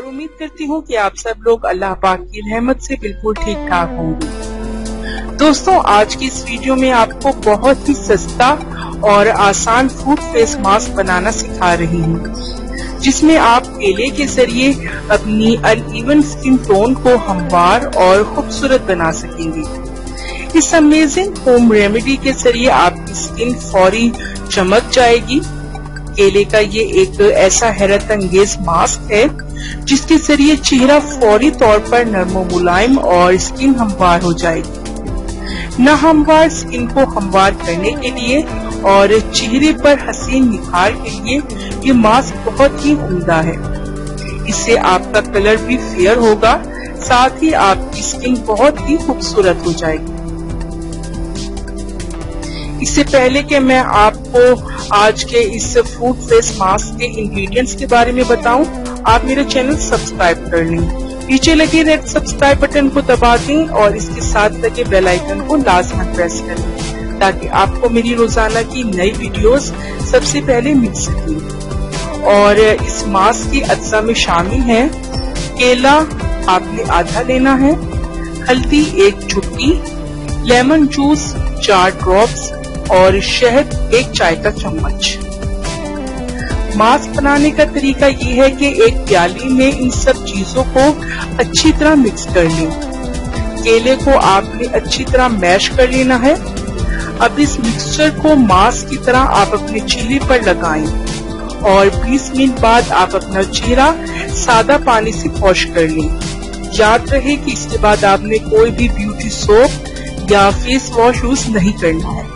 करती हूँ कि आप सब लोग अल्लाह पाक की रहमत से बिल्कुल ठीक ठाक होंगे। दोस्तों, आज की इस वीडियो में आपको बहुत ही सस्ता और आसान फ़ूड फेस मास्क बनाना सिखा रही हूँ, जिसमें आप केले के ज़रिए अपनी अनइवन स्किन टोन को हमवार और खूबसूरत बना सकेंगे। इस अमेजिंग होम रेमेडी के ज़रिए आपकी स्किन फौरी चमक जाएगी केले का ये एक ऐसा हैरत अंगेज मास्क है, जिसके ज़रिए चेहरा फौरी तौर पर नरमो मुलायम और स्किन हमवार हो जाएगी। न हमवार, स्किन को हमवार करने के लिए और चेहरे पर हसीन निखार के लिए ये मास्क बहुत ही उमदा है। इससे आपका कलर भी फेयर होगा, साथ ही आपकी स्किन बहुत ही खूबसूरत हो जाएगी। इससे पहले कि मैं आपको आज के इस फ़ूड फेस मास्क के इंग्रेडिएंट्स के बारे में बताऊँ, आप मेरा चैनल सब्सक्राइब कर लें। नीचे लगे रेड सब्सक्राइब बटन को दबा दें और इसके साथ लगे बेल आइकन को लाजमन प्रेस करें ताकि आपको मेरी रोज़ाना की नई वीडियोस सबसे पहले मिल सके। और इस मास्क की अज्जा में शामिल है। केला आपने आधा लेना है हल्दी एक चुटकी लेमन जूस चार ड्रॉप्स और शहद एक चाय का चम्मच। मास्क बनाने का तरीका ये है कि एक प्याली में इन सब चीज़ों को अच्छी तरह मिक्स कर लें। केले को आपने अच्छी तरह मैश कर लेना है। अब इस मिक्सचर को मास्क की तरह आप अपने चेहरे पर लगाएँ और 20 मिनट बाद आप अपना चेहरा सादा पानी से वॉश कर लें। याद रहे कि इसके बाद आपने कोई भी ब्यूटी सोप या फेस वॉश यूज़ नहीं करना है।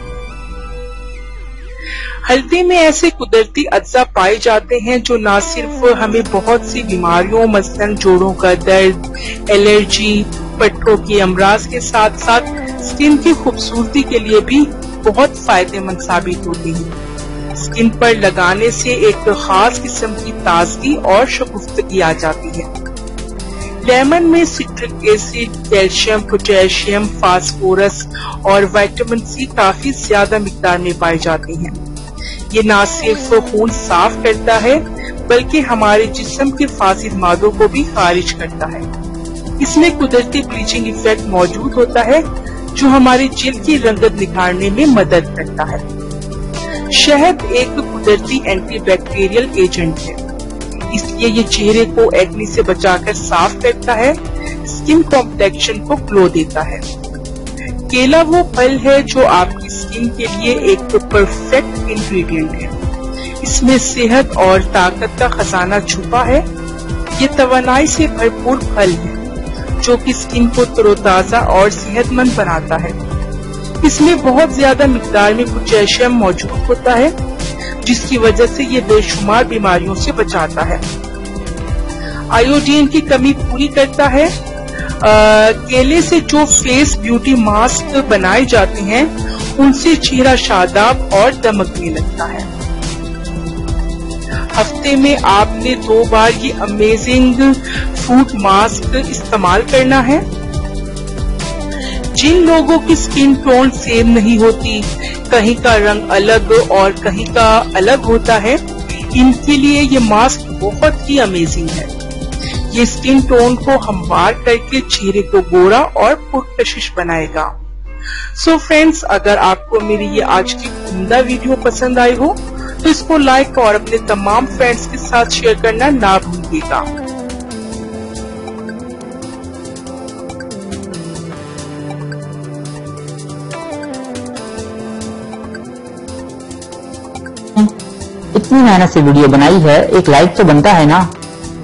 हल्दी में ऐसे कुदरती अज्जा पाए जाते हैं जो न सिर्फ़ हमें बहुत सी बीमारियों मसलन जोड़ों का दर्द, एलर्जी पट्टों के अमराज के साथ साथ स्किन की खूबसूरती के लिए भी बहुत फ़ायदेमंद साबित होती है। स्किन पर लगाने से एक खास किस्म की ताजगी और शगुफ्तगी आ जाती है। लेमन में citric acid, calcium, potassium, phosphorus और विटामिन सी काफ़ी ज़्यादा मिकदार में पाए जाते हैं। ये न सिर्फ़ खून साफ़ करता है, बल्कि हमारे जिस्म के फासिद मादों को भी खारिज करता है। इसमें कुदरती ब्लीचिंग इफ़ेक्ट मौजूद होता है, जो हमारे जिल्द की रंगत निखारने में मदद करता है। शहद एक कुदरती एंटीबैक्टीरियल एजेंट है। इसलिए ये चेहरे को एक्नी से बचाकर साफ़ करता है स्किन कॉम्प्लेक्शन को ग्लो देता है। केला वो फल है जो आपकी स्किन के लिए एक परफेक्ट इंग्रेडिएंट है। इसमें सेहत और ताकत का खजाना छुपा है। ये तवानाई से भरपूर फल है, जो कि स्किन को तरोताजा और सेहतमंद बनाता है। इसमें बहुत ज़्यादा मकदार में पोटेशियम मौजूद होता है, जिसकी वजह से ये बेशुमार बीमारियों से बचाता है। आयोडीन की कमी पूरी करता है केले से जो फेस ब्यूटी मास्क बनाए जाते हैं, उनसे चेहरा शादाब और दमकने लगता है। हफ़्ते में आपने दो बार ये अमेजिंग फ़ूड मास्क इस्तेमाल करना है। जिन लोगों की स्किन टोन सेम नहीं होती, कहीं का रंग अलग और कहीं का अलग होता है, इनके लिए ये मास्क बहुत ही अमेजिंग है। ये स्किन टोन को हमवार करके चेहरे को गोरा और पुरकशिश बनाएगा। सो so फ्रेंड्स अगर आपको मेरी ये आज की उमदा वीडियो पसंद आई हो तो इसको लाइक और अपने तमाम फ्रेंड्स के साथ शेयर करना ना भूलिएगा। इतनी मेहनत से वीडियो बनाई है, एक लाइक तो बनता है ना।